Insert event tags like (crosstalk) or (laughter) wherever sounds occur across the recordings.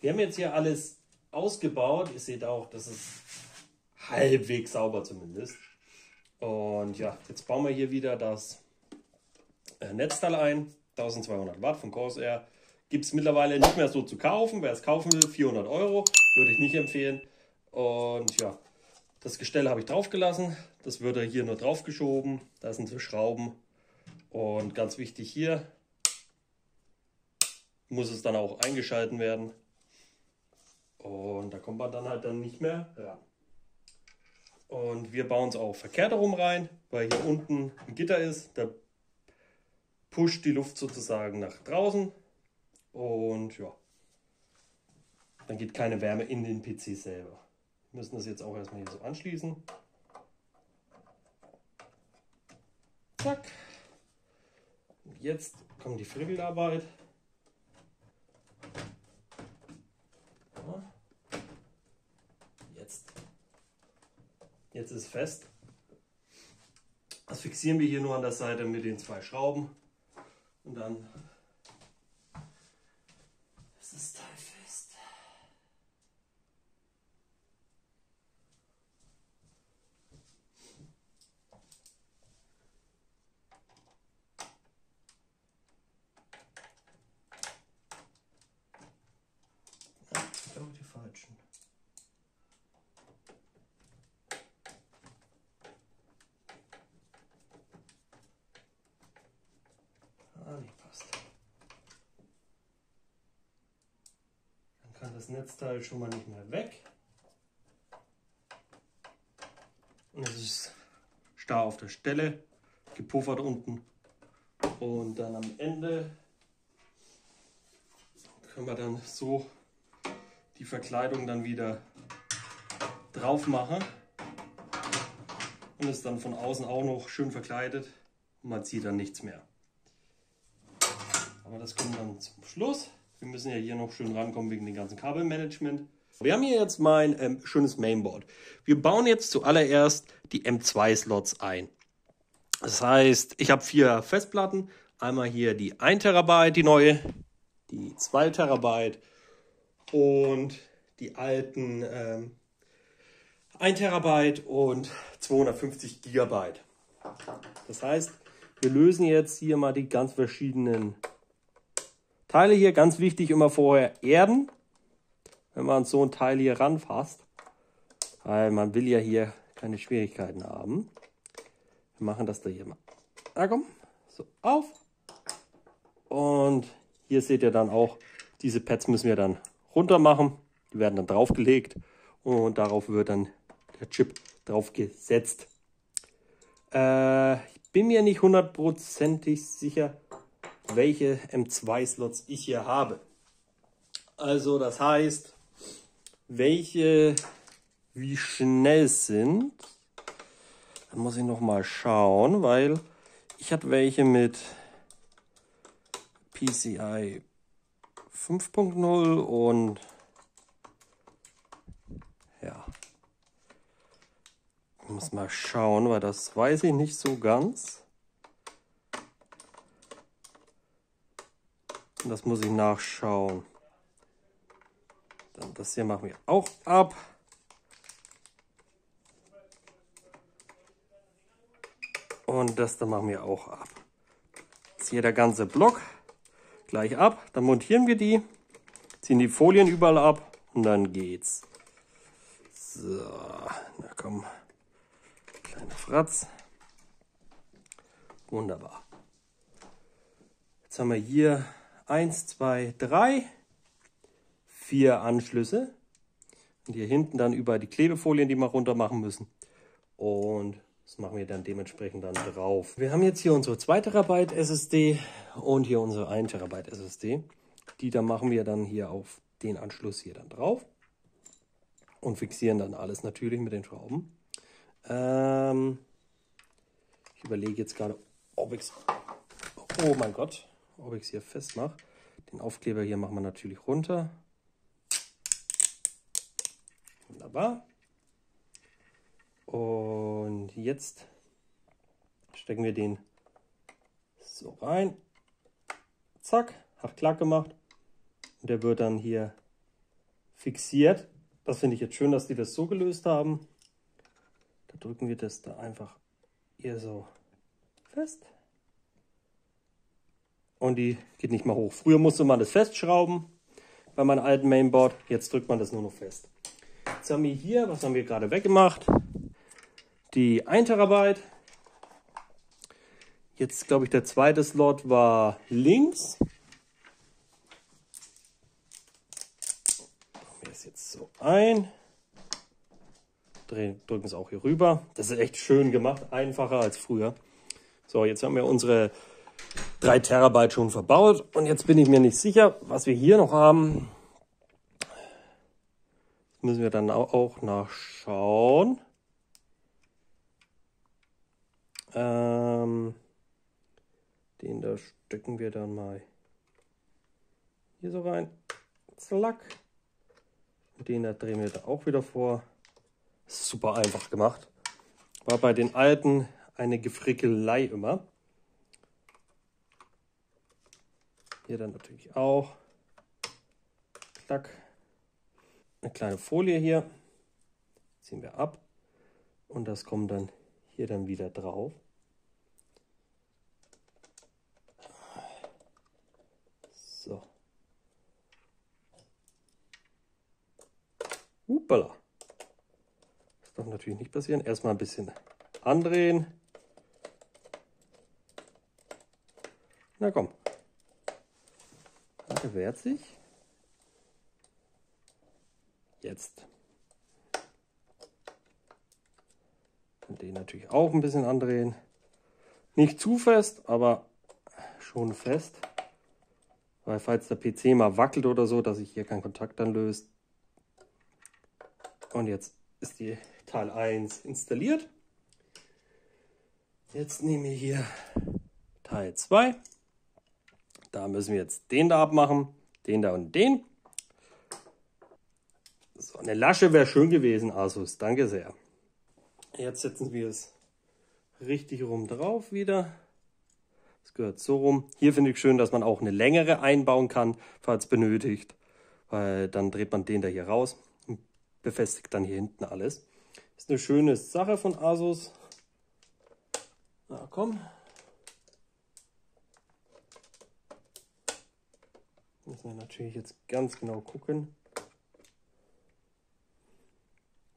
Wir haben jetzt hier alles ausgebaut. Ihr seht auch, das ist halbwegs sauber zumindest. Und ja, jetzt bauen wir hier wieder das äh, Netzteil ein. 1200 Watt von Corsair. Gibt es mittlerweile nicht mehr so zu kaufen. Wer es kaufen will, 400 Euro. Würde ich nicht empfehlen. Und ja, das Gestell habe ich drauf gelassen. Das wird hier nur drauf geschoben. Da sind so Schrauben. Und ganz wichtig hier muss es dann auch eingeschalten werden. Und da kommt man dann halt dann nicht mehr ran. Und wir bauen es auch verkehrt herum rein, weil hier unten ein Gitter ist. Da pusht die Luft sozusagen nach draußen. Und ja, dann geht keine Wärme in den PC selber. Wir müssen das jetzt auch erstmal hier so anschließen. Zack. Jetzt kommt die Frickelarbeit. Jetzt. Jetzt ist fest. Das fixieren wir hier nur an der Seite mit den zwei Schrauben. Und dann ist das Teil fest. Ja, ich glaube die falschen. Ah, die passt. Dann kann das Netzteil schon mal nicht mehr weg. Und es ist starr auf der Stelle, gepuffert unten. Und dann am Ende können wir dann so die Verkleidung dann wieder drauf machen. Und ist dann von außen auch noch schön verkleidet. Und man sieht dann nichts mehr. Aber das kommt dann zum Schluss. Wir müssen ja hier noch schön rankommen wegen dem ganzen Kabelmanagement. Wir haben hier jetzt mein ähm, schönes Mainboard. Wir bauen jetzt zuallererst die M2-Slots ein. Das heißt, ich habe vier Festplatten. Einmal hier die 1 Terabyte, die neue, die 2 Terabyte und die alten ähm, 1 Terabyte und 250 Gigabyte. Das heißt, wir lösen jetzt hier mal die ganz verschiedenen Teile hier. Ganz wichtig immer vorher erden, wenn man so ein Teil hier ranfasst. Weil man will ja hier keine Schwierigkeiten haben. Wir machen das da hier mal. Da komm, so auf. Und hier seht ihr dann auch, diese Pads müssen wir dann runter machen. Die werden dann draufgelegt und darauf wird dann der Chip drauf gesetzt. Äh, ich bin mir nicht hundertprozentig sicher, welche M2-Slots ich hier habe. Also das heißt, welche wie schnell sind. Dann muss ich noch mal schauen, weil ich hatte welche mit PCI 5.0 und ja. Ich muss mal schauen, weil das weiß ich nicht so ganz. Das muss ich nachschauen. Dann das hier machen wir auch ab. Und das da machen wir auch ab. Jetzt hier der ganze Block gleich ab. Dann montieren wir die, ziehen die Folien überall ab und dann geht's. So, na komm, kleiner Fratz. Wunderbar. Jetzt haben wir hier 1, 2, 3, 4 Anschlüsse. Und hier hinten dann über die Klebefolien, die wir runter machen müssen. Und das machen wir dann dementsprechend dann drauf. Wir haben jetzt hier unsere 2 Terabyte SSD und hier unsere 1 Terabyte SSD. Die da machen wir dann hier auf den Anschluss hier dann drauf. Und fixieren dann alles natürlich mit den Schrauben. Ähm, ich überlege jetzt gerade, ob ich es... Oh mein Gott, ob ich es hier festmache. Den Aufkleber hier machen wir natürlich runter. Wunderbar. Und jetzt stecken wir den so rein. Zack, hat klar gemacht. Und der wird dann hier fixiert. Das finde ich jetzt schön, dass die das so gelöst haben. Da drücken wir das da einfach hier so fest. Und die geht nicht mal hoch. Früher musste man das festschrauben bei meinem alten Mainboard. Jetzt drückt man das nur noch fest. Jetzt haben wir hier, was haben wir gerade weggemacht? Die 1 Terabyte. Jetzt glaube ich der zweite Slot war links. Machen wir es jetzt so ein. drücken es auch hier rüber. Das ist echt schön gemacht, einfacher als früher. So, jetzt haben wir unsere 3 Terabyte schon verbaut und jetzt bin ich mir nicht sicher, was wir hier noch haben. Müssen wir dann auch nachschauen. Ähm, den da stecken wir dann mal hier so rein. Zack. Den da drehen wir da auch wieder vor. Super einfach gemacht. War bei den alten eine Gefrickelei immer. Hier dann natürlich auch. Klack. Eine kleine Folie hier. Ziehen wir ab. Und das kommt dann hier dann wieder drauf. So. Hupala. Das darf natürlich nicht passieren. Erstmal ein bisschen andrehen. Na komm. Der wehrt sich. Jetzt. Und den natürlich auch ein bisschen andrehen. Nicht zu fest, aber schon fest. Weil falls der PC mal wackelt oder so, dass sich hier kein Kontakt dann löst. Und jetzt ist die Teil 1 installiert. Jetzt nehme ich hier Teil 2. Da müssen wir jetzt den da abmachen, den da und den. So, eine Lasche wäre schön gewesen, Asus. Danke sehr. Jetzt setzen wir es richtig rum drauf wieder. Das gehört so rum. Hier finde ich schön, dass man auch eine längere einbauen kann, falls benötigt. Weil dann dreht man den da hier raus und befestigt dann hier hinten alles. Ist eine schöne Sache von Asus. Na komm, Müssen wir natürlich jetzt ganz genau gucken.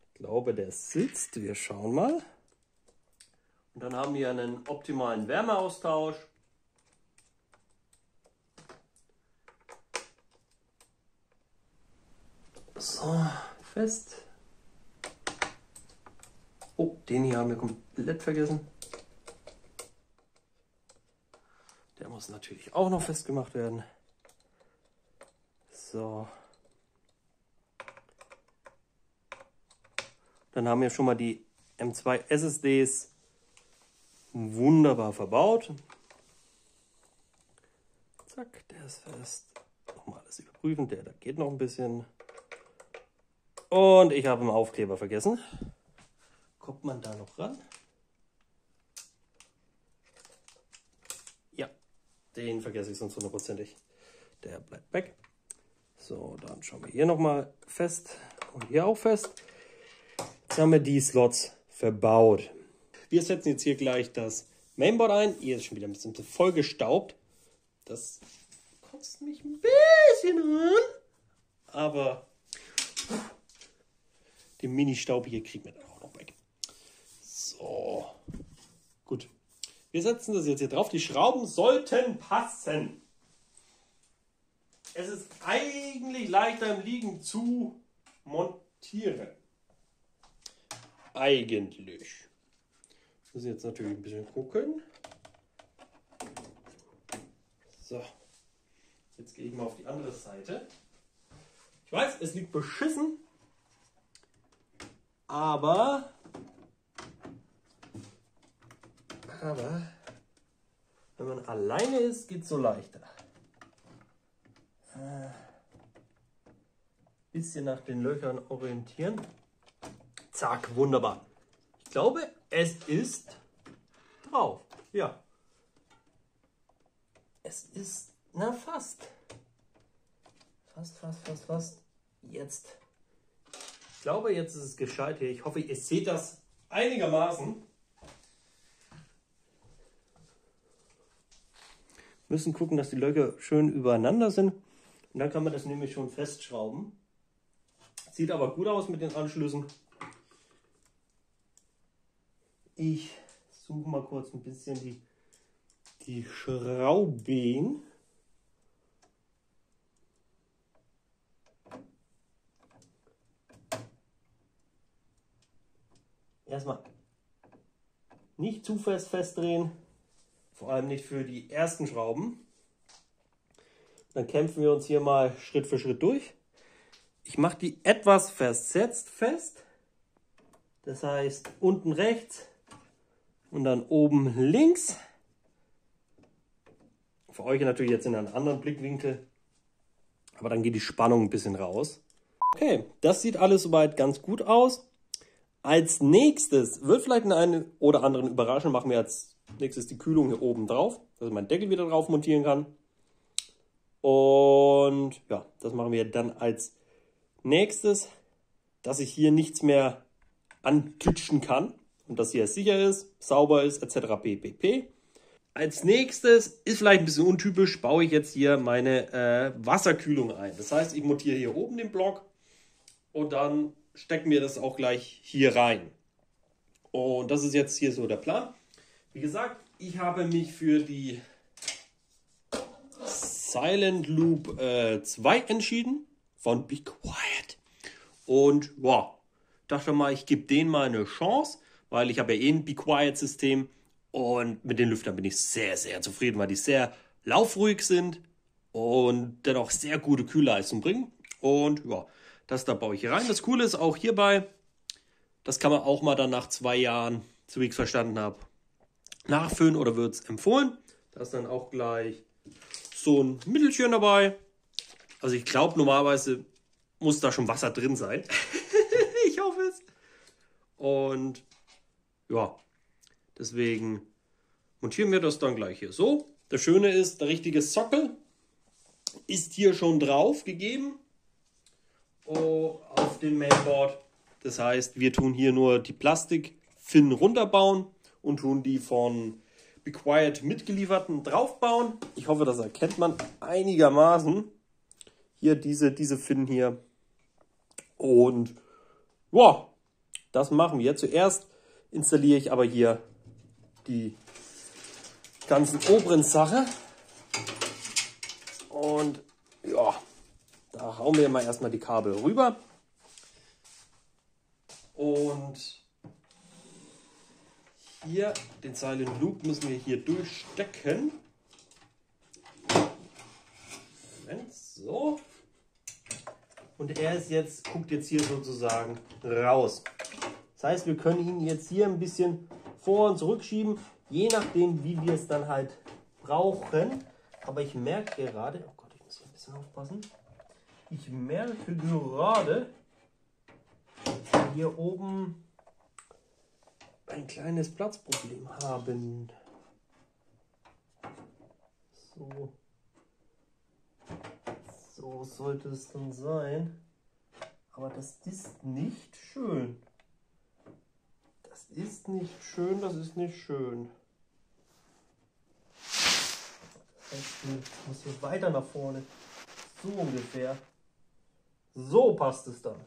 Ich glaube, der sitzt. Wir schauen mal. Und dann haben wir einen optimalen Wärmeaustausch. So, fest. Oh, den hier haben wir komplett vergessen. Der muss natürlich auch noch festgemacht werden. So. Dann haben wir schon mal die M2 SSDs wunderbar verbaut. Zack, der ist fest. Nochmal alles überprüfen, der da geht noch ein bisschen. Und ich habe einen Aufkleber vergessen. Kommt man da noch ran? Ja, den vergesse ich sonst hundertprozentig. Der bleibt weg. So, dann schauen wir hier nochmal fest und hier auch fest. Jetzt haben wir die Slots verbaut. Wir setzen jetzt hier gleich das Mainboard ein. Hier ist schon wieder ein bisschen vollgestaubt. Das kotzt mich ein bisschen an. Aber den Mini-Staub hier kriegen wir dann auch noch weg. So, gut. Wir setzen das jetzt hier drauf. Die Schrauben sollten passen. Es ist eigentlich leichter im Liegen zu montieren. Eigentlich. Muss jetzt natürlich ein bisschen gucken. So. Jetzt gehe ich mal auf die andere Seite. Ich weiß, es liegt beschissen. Aber. Aber. Wenn man alleine ist, geht es so leichter. Äh, bisschen nach den Löchern orientieren. Zack, wunderbar. Ich glaube, es ist drauf. Ja. Es ist, na fast. Fast, fast, fast, fast. jetzt, ich glaube, jetzt ist es gescheit hier. Ich hoffe, ihr seht das einigermaßen. Müssen gucken, dass die Löcher schön übereinander sind. Und dann kann man das nämlich schon festschrauben. Sieht aber gut aus mit den Anschlüssen. Ich suche mal kurz ein bisschen die, die Schrauben. Erstmal nicht zu fest festdrehen, vor allem nicht für die ersten Schrauben. Dann kämpfen wir uns hier mal Schritt für Schritt durch. Ich mache die etwas versetzt fest. Das heißt unten rechts und dann oben links. Für euch natürlich jetzt in einem anderen Blickwinkel. Aber dann geht die Spannung ein bisschen raus. Okay, das sieht alles soweit ganz gut aus. Als nächstes wird vielleicht einen oder anderen überraschen, machen wir als nächstes die Kühlung hier oben drauf, dass ich meinen Deckel wieder drauf montieren kann. Und ja, das machen wir dann als nächstes, dass ich hier nichts mehr antitschen kann und dass hier sicher ist, sauber ist, etc. pp. Als nächstes ist vielleicht ein bisschen untypisch, baue ich jetzt hier meine äh, Wasserkühlung ein. Das heißt, ich montiere hier oben den Block und dann stecken wir das auch gleich hier rein. Und das ist jetzt hier so der Plan. Wie gesagt, ich habe mich für die Silent Loop äh, 2 entschieden von Be Quiet. Und ja, dachte mal, ich gebe denen mal eine Chance, weil ich habe ja eh ein Be Quiet System und mit den Lüftern bin ich sehr, sehr zufrieden, weil die sehr laufruhig sind und dennoch sehr gute Kühlleistung bringen. Und ja, das da baue ich hier rein. Das Coole ist auch hierbei, das kann man auch mal dann nach zwei Jahren, so wie ich es verstanden habe, nachfüllen oder wird es empfohlen. Da ist dann auch gleich so ein Mittelchen dabei. Also ich glaube, normalerweise muss da schon Wasser drin sein. (laughs) ich hoffe es. Und ja, deswegen montieren wir das dann gleich hier so. Das Schöne ist, der richtige Sockel ist hier schon drauf gegeben oh, auf dem Mainboard. Das heißt, wir tun hier nur die Plastikfinnen runterbauen und tun die von Quiet mitgelieferten draufbauen. Ich hoffe, das erkennt man einigermaßen. Hier diese, diese Finnen hier. Und ja, das machen wir. Zuerst installiere ich aber hier die ganzen oberen Sachen. Und ja, da hauen wir mal erstmal die Kabel rüber. Und hier den Silent Loop müssen wir hier durchstecken. Moment, so. Und er ist jetzt, guckt jetzt hier sozusagen raus. Das heißt, wir können ihn jetzt hier ein bisschen vor und zurückschieben, je nachdem, wie wir es dann halt brauchen. Aber ich merke gerade, oh Gott, ich muss hier ein bisschen aufpassen. Ich merke gerade, hier oben ein kleines Platzproblem haben. So. So sollte es dann sein. Aber das ist nicht schön. Das ist nicht schön, das ist nicht schön. Ich muss hier weiter nach vorne. So ungefähr. So passt es dann.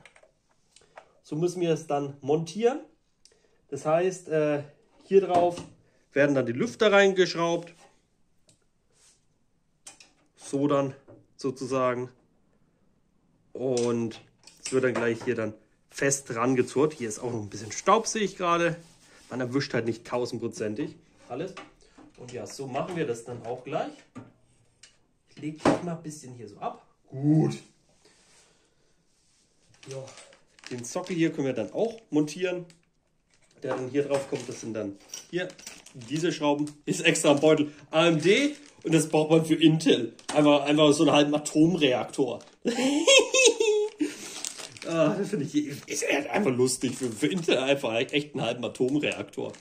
So müssen wir es dann montieren. Das heißt, äh, hier drauf werden dann die Lüfter reingeschraubt. So dann sozusagen. Und es wird dann gleich hier dann fest rangezurrt. Hier ist auch noch ein bisschen Staub, sehe ich gerade. Man erwischt halt nicht tausendprozentig alles. Und ja, so machen wir das dann auch gleich. Ich lege dich mal ein bisschen hier so ab. Gut. Ja, den Sockel hier können wir dann auch montieren der dann hier drauf kommt, das sind dann hier diese Schrauben, ist extra ein Beutel AMD und das braucht man für Intel. Einfach, einfach so einen halben Atomreaktor. (laughs) ah, das finde ich ist einfach lustig. Für, für Intel einfach echt einen halben Atomreaktor.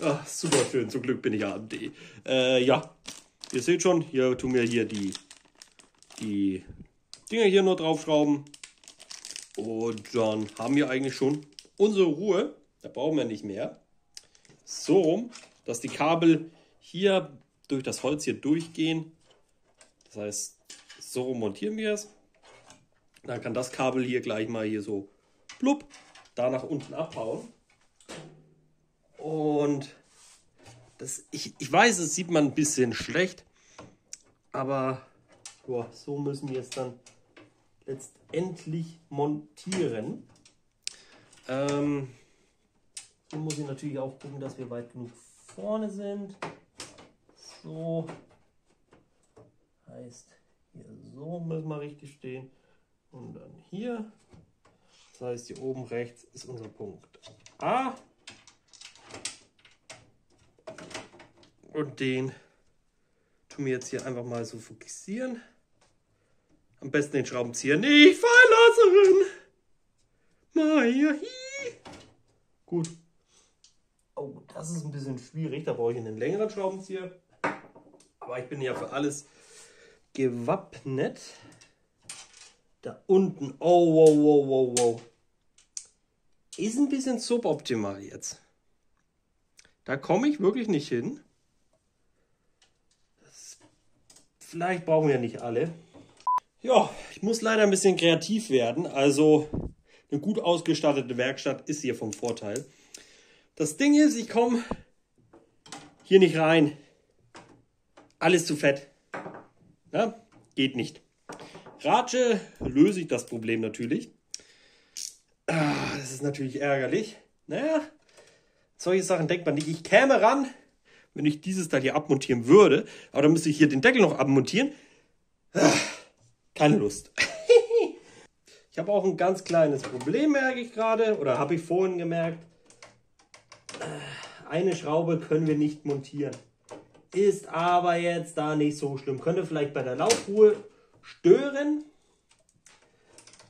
Ah, super schön, zum Glück bin ich AMD. Äh, ja, ihr seht schon, hier tun wir hier die, die Dinger hier nur draufschrauben. Und dann haben wir eigentlich schon unsere Ruhe. Da brauchen wir nicht mehr. So rum, dass die Kabel hier durch das Holz hier durchgehen. Das heißt, so montieren wir es. Dann kann das Kabel hier gleich mal hier so blub, da nach unten abhauen. Und das, ich, ich weiß, es sieht man ein bisschen schlecht, aber boah, so müssen wir es dann letztendlich montieren. Ähm, hier muss ich natürlich auch gucken, dass wir weit genug vorne sind. So heißt, hier so müssen wir richtig stehen. Und dann hier. Das heißt, hier oben rechts ist unser Punkt A. Und den tun wir jetzt hier einfach mal so fokussieren. Am besten den Schraubenzieher nicht fallen lassen. Maya, Gut. Das ist ein bisschen schwierig. Da brauche ich einen längeren Schraubenzieher. Aber ich bin ja für alles gewappnet. Da unten. Oh, wow, wow, wow, wow. Ist ein bisschen suboptimal jetzt. Da komme ich wirklich nicht hin. Das, vielleicht brauchen wir nicht alle. Ja, ich muss leider ein bisschen kreativ werden. Also eine gut ausgestattete Werkstatt ist hier vom Vorteil. Das Ding ist, ich komme hier nicht rein. Alles zu fett. Ja, geht nicht. Ratsche löse ich das Problem natürlich. Ah, das ist natürlich ärgerlich. Naja, solche Sachen denkt man nicht. Ich käme ran, wenn ich dieses Teil hier abmontieren würde. Aber dann müsste ich hier den Deckel noch abmontieren. Ah, keine Lust. (laughs) ich habe auch ein ganz kleines Problem, merke ich gerade. Oder habe ich vorhin gemerkt. Eine Schraube können wir nicht montieren. Ist aber jetzt da nicht so schlimm. Könnte vielleicht bei der Laufruhe stören.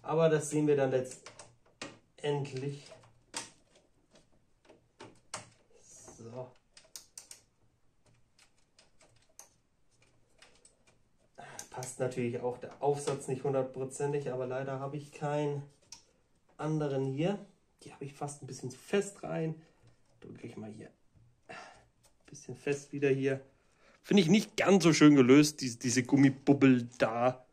Aber das sehen wir dann letztendlich. So. Passt natürlich auch der Aufsatz nicht hundertprozentig, aber leider habe ich keinen anderen hier. Die habe ich fast ein bisschen fest rein. Drücke ich mal hier. Ein bisschen fest wieder hier. Finde ich nicht ganz so schön gelöst, diese, diese Gummibubbel da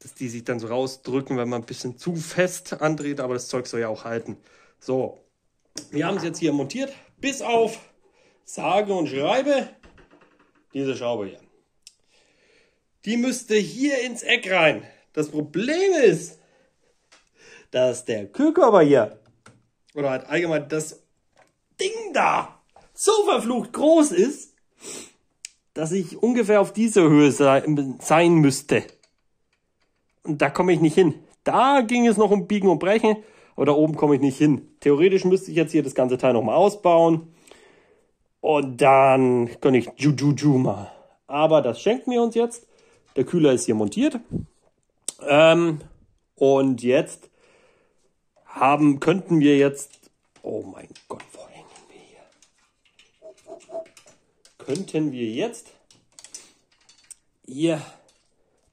dass die sich dann so rausdrücken, wenn man ein bisschen zu fest andreht, aber das Zeug soll ja auch halten. So, wir haben es jetzt hier montiert, bis auf sage und schreibe diese Schraube hier. Die müsste hier ins Eck rein. Das Problem ist, dass der Kühlkörper hier oder halt allgemein das Da so verflucht groß ist, dass ich ungefähr auf diese Höhe sein müsste. Und da komme ich nicht hin. Da ging es noch um Biegen und Brechen, aber da oben komme ich nicht hin. Theoretisch müsste ich jetzt hier das ganze Teil nochmal ausbauen. Und dann kann ich Jujuju mal. Aber das schenken wir uns jetzt. Der Kühler ist hier montiert. Ähm, und jetzt haben, könnten wir jetzt, oh mein Gott, wo hängen wir hier? Könnten wir jetzt hier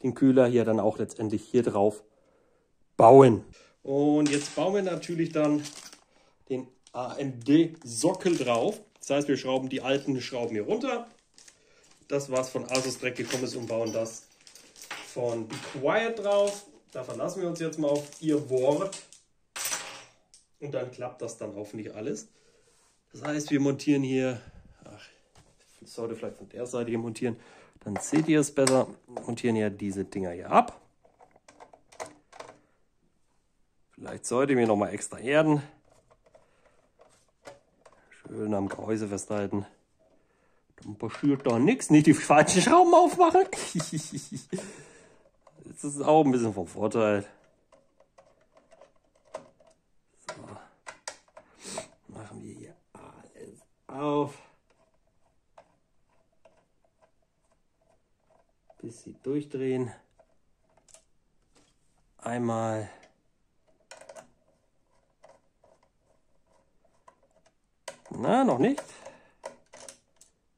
den Kühler hier dann auch letztendlich hier drauf bauen. Und jetzt bauen wir natürlich dann den AMD-Sockel drauf. Das heißt, wir schrauben die alten Schrauben hier runter. Das, was von Asus direkt gekommen ist und bauen das von Be Quiet drauf. Da verlassen wir uns jetzt mal auf ihr Wort. Und dann klappt das dann hoffentlich alles. Das heißt, wir montieren hier, ach, sollte vielleicht von der Seite hier montieren, dann seht ihr es besser. Montieren ja diese Dinger hier ab. Vielleicht sollte ich mir noch mal extra erden. Schön am Gehäuse festhalten. Dann passiert da nichts. Nicht die falschen Schrauben aufmachen. (laughs) das ist auch ein bisschen vom Vorteil. So. Machen wir hier alles auf. Bis sie durchdrehen. Einmal Na, noch nicht.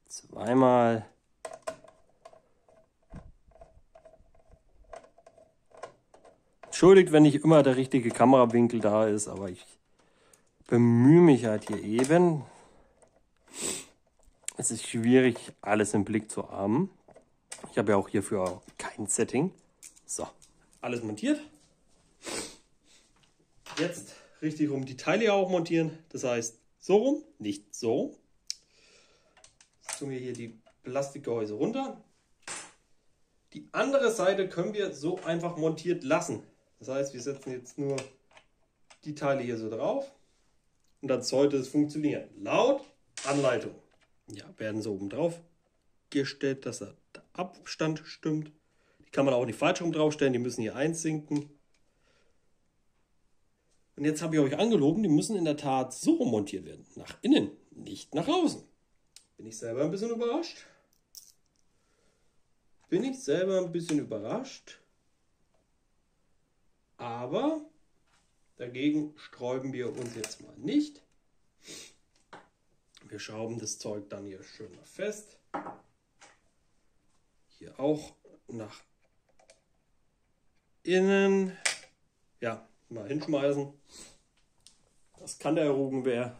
Zweimal. Entschuldigt, wenn nicht immer der richtige Kamerawinkel da ist, aber ich bemühe mich halt hier eben. Es ist schwierig, alles im Blick zu haben. Ich habe ja auch hierfür kein Setting. So, alles montiert. Jetzt richtig rum die Teile auch montieren. Das heißt, so rum, nicht so. Jetzt tun wir hier die Plastikgehäuse runter. Die andere Seite können wir so einfach montiert lassen. Das heißt, wir setzen jetzt nur die Teile hier so drauf und dann sollte es funktionieren. Laut Anleitung. Ja, werden so oben drauf gestellt, dass der Abstand stimmt. Die kann man auch nicht falsch rum draufstellen, die müssen hier einsinken. Und jetzt habe ich euch angelogen, die müssen in der Tat so montiert werden. Nach innen, nicht nach außen. Bin ich selber ein bisschen überrascht? Bin ich selber ein bisschen überrascht? Aber dagegen sträuben wir uns jetzt mal nicht. Wir schrauben das Zeug dann hier schön fest. Hier auch nach innen. Ja, mal hinschmeißen. Das kann der Rugenwehr.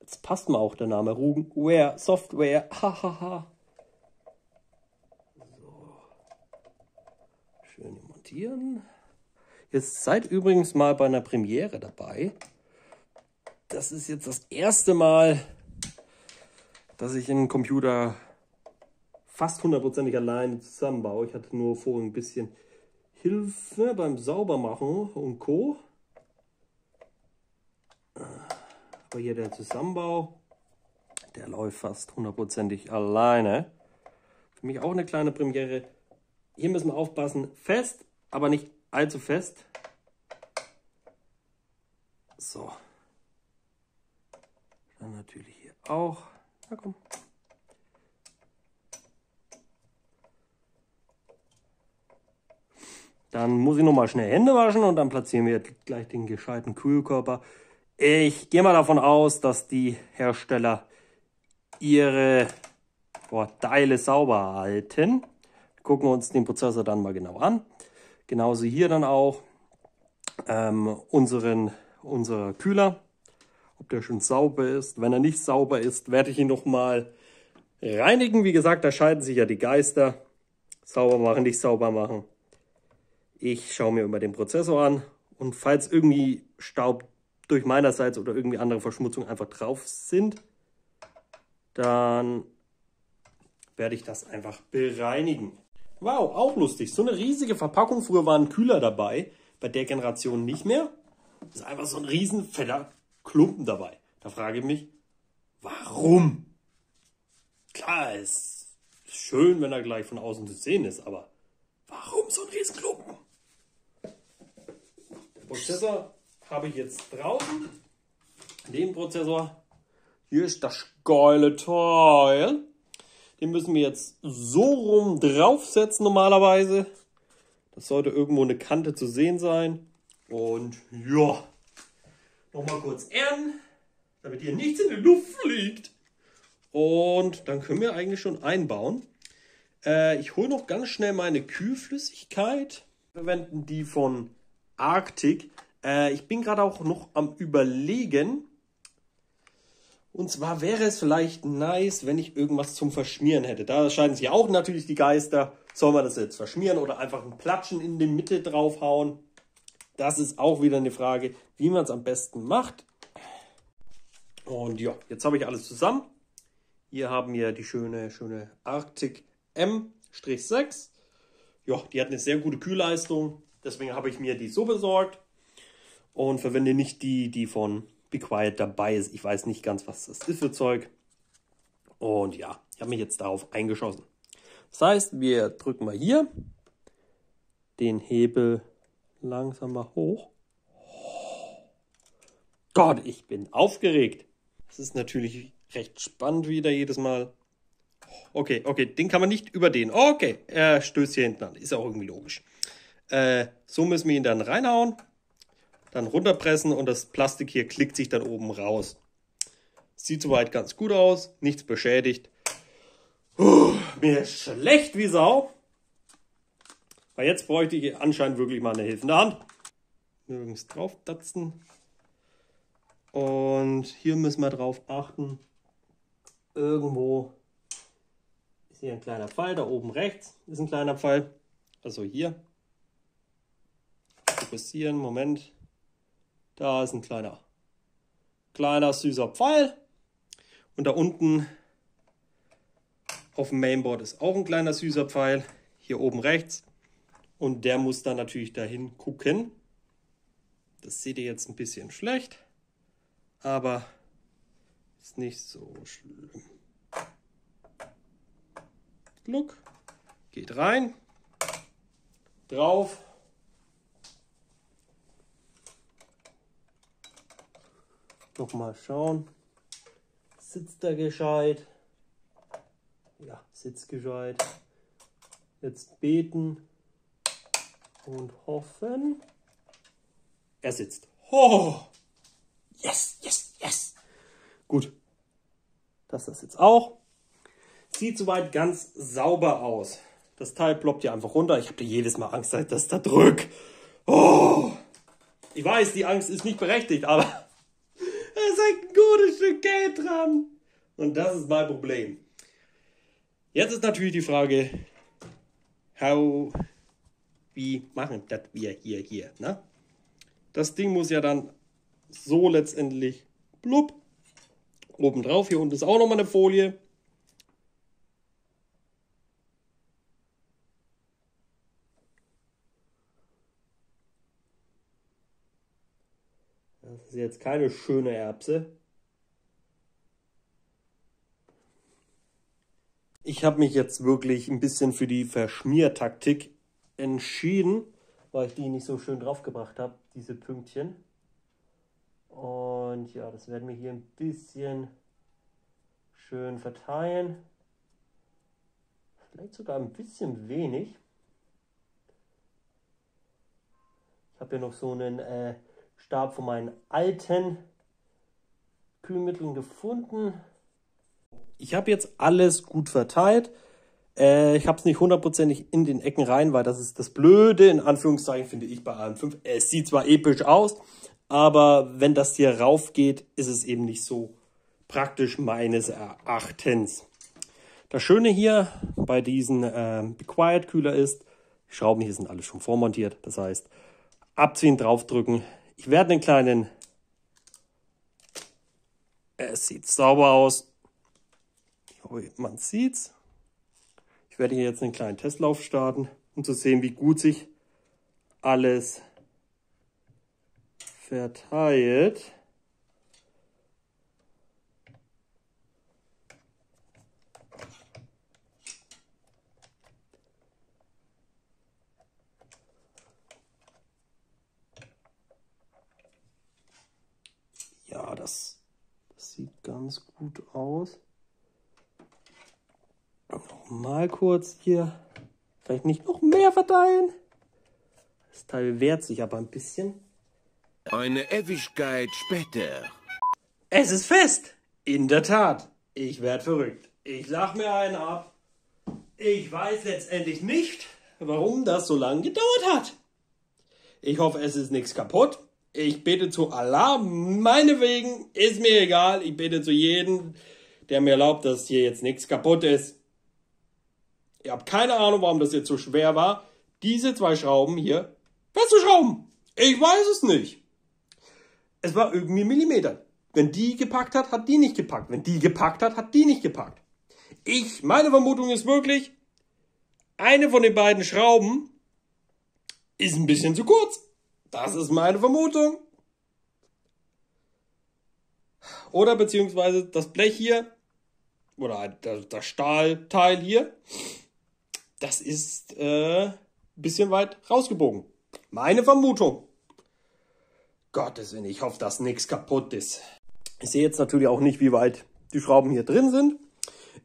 Jetzt passt mal auch der Name Rugenwehr Software. Hahaha. so. Schön montieren. Jetzt seid übrigens mal bei einer Premiere dabei. Das ist jetzt das erste Mal, dass ich einen Computer fast hundertprozentig alleine zusammenbaue. Ich hatte nur vorhin ein bisschen Hilfe beim Saubermachen und Co. Aber hier der Zusammenbau, der läuft fast hundertprozentig alleine. Für mich auch eine kleine Premiere. Hier müssen wir aufpassen, fest, aber nicht allzu fest. So. Dann natürlich hier auch. Na komm. Dann muss ich nochmal schnell Hände waschen und dann platzieren wir gleich den gescheiten Kühlkörper. Ich gehe mal davon aus, dass die Hersteller ihre boah, Teile sauber halten. Gucken wir uns den Prozessor dann mal genau an. Genauso hier dann auch ähm, unseren, unser Kühler, ob der schon sauber ist. Wenn er nicht sauber ist, werde ich ihn nochmal reinigen. Wie gesagt, da scheiden sich ja die Geister. Sauber machen, nicht sauber machen. Ich schaue mir immer den Prozessor an und falls irgendwie Staub durch meinerseits oder irgendwie andere Verschmutzung einfach drauf sind, dann werde ich das einfach bereinigen. Wow, auch lustig. So eine riesige Verpackung. Früher waren Kühler dabei, bei der Generation nicht mehr. Das ist einfach so ein riesen fetter Klumpen dabei. Da frage ich mich, warum? Klar, es ist schön, wenn er gleich von außen zu sehen ist, aber warum so ein riesen Klumpen? Prozessor habe ich jetzt draußen. Den Prozessor. Hier ist das geile Teil. Den müssen wir jetzt so rum draufsetzen normalerweise. Das sollte irgendwo eine Kante zu sehen sein. Und ja, nochmal kurz erden, damit hier nichts in die Luft fliegt. Und dann können wir eigentlich schon einbauen. Äh, ich hole noch ganz schnell meine Kühlflüssigkeit. Wir verwenden die von Arctic. Äh, ich bin gerade auch noch am Überlegen. Und zwar wäre es vielleicht nice, wenn ich irgendwas zum Verschmieren hätte. Da scheiden sich auch natürlich die Geister. Soll man das jetzt verschmieren oder einfach ein Platschen in die Mitte draufhauen? Das ist auch wieder eine Frage, wie man es am besten macht. Und ja, jetzt habe ich alles zusammen. Hier haben wir die schöne, schöne Arctic M-6. Ja, die hat eine sehr gute Kühlleistung. Deswegen habe ich mir die so besorgt und verwende nicht die, die von Be Quiet dabei ist. Ich weiß nicht ganz, was das ist für Zeug. Und ja, ich habe mich jetzt darauf eingeschossen. Das heißt, wir drücken mal hier den Hebel langsam mal hoch. Gott, ich bin aufgeregt. Das ist natürlich recht spannend wieder jedes Mal. Okay, okay, den kann man nicht überdehnen. Okay, er stößt hier hinten an. Ist auch irgendwie logisch. Äh, so müssen wir ihn dann reinhauen, dann runterpressen und das Plastik hier klickt sich dann oben raus. Sieht soweit ganz gut aus, nichts beschädigt. Puh, mir ist schlecht wie Sau. Weil jetzt bräuchte ich anscheinend wirklich mal eine helfende Hand. Nirgends drauf datzen. Und hier müssen wir drauf achten. Irgendwo ist hier ein kleiner Pfeil, da oben rechts ist ein kleiner Pfeil. Also hier. Fokussieren, Moment. Da ist ein kleiner, kleiner süßer Pfeil. Und da unten auf dem Mainboard ist auch ein kleiner süßer Pfeil. Hier oben rechts. Und der muss dann natürlich dahin gucken. Das seht ihr jetzt ein bisschen schlecht. Aber ist nicht so schlimm. Gluck. Geht rein. Drauf. Nochmal schauen. Sitzt er gescheit? Ja, sitzt gescheit. Jetzt beten und hoffen. Er sitzt. Oh! Yes, yes, yes. Gut. Das ist das jetzt auch. Sieht soweit ganz sauber aus. Das Teil ploppt ja einfach runter. Ich habe jedes Mal Angst, dass das da drückt. Oh! Ich weiß, die Angst ist nicht berechtigt, aber (laughs) es ist ein gutes Stück Geld dran. Und das ist mein Problem. Jetzt ist natürlich die Frage, how, wie machen das wir hier, hier, ne? Das Ding muss ja dann so letztendlich, blub, oben drauf, hier unten ist auch nochmal eine Folie. Das ist jetzt keine schöne Erbse. Ich habe mich jetzt wirklich ein bisschen für die Verschmiertaktik entschieden, weil ich die nicht so schön draufgebracht habe, diese Pünktchen. Und ja, das werden wir hier ein bisschen schön verteilen. Vielleicht sogar ein bisschen wenig. Ich habe hier noch so einen äh, Stab von meinen alten Kühlmitteln gefunden. Ich habe jetzt alles gut verteilt. Äh, ich habe es nicht hundertprozentig in den Ecken rein, weil das ist das Blöde, in Anführungszeichen finde ich bei AM5. Es sieht zwar episch aus, aber wenn das hier rauf geht, ist es eben nicht so praktisch meines Erachtens. Das Schöne hier bei diesen äh, Be Quiet Kühler ist, die Schrauben hier sind alle schon vormontiert. Das heißt, abziehen, draufdrücken. Ich werde den kleinen, es sieht sauber aus, man sieht's. Ich werde hier jetzt einen kleinen Testlauf starten, um zu sehen, wie gut sich alles verteilt. Ja, das, das sieht ganz gut aus mal kurz hier vielleicht nicht noch mehr verteilen. Das Teil wehrt sich aber ein bisschen. Eine Ewigkeit später. Es ist fest. In der Tat. Ich werde verrückt. Ich lach mir einen ab. Ich weiß letztendlich nicht, warum das so lange gedauert hat. Ich hoffe, es ist nichts kaputt. Ich bete zu Allah, meinetwegen, ist mir egal. Ich bete zu jedem, der mir erlaubt, dass hier jetzt nichts kaputt ist. Ihr habt keine Ahnung, warum das jetzt so schwer war, diese zwei Schrauben hier festzuschrauben. Ich weiß es nicht. Es war irgendwie Millimeter. Wenn die gepackt hat, hat die nicht gepackt. Wenn die gepackt hat, hat die nicht gepackt. Ich, meine Vermutung ist wirklich, eine von den beiden Schrauben ist ein bisschen zu kurz. Das ist meine Vermutung. Oder beziehungsweise das Blech hier, oder das Stahlteil hier, das ist äh, ein bisschen weit rausgebogen. Meine Vermutung. Gottes Willen, ich hoffe, dass nichts kaputt ist. Ich sehe jetzt natürlich auch nicht, wie weit die Schrauben hier drin sind.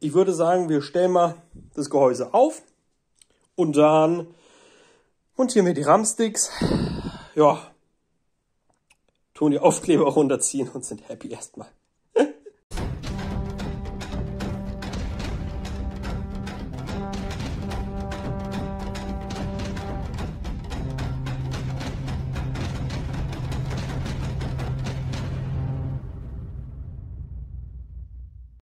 Ich würde sagen, wir stellen mal das Gehäuse auf und dann montieren wir die RAM-Sticks. Ja, tun die Aufkleber runterziehen und sind happy erstmal.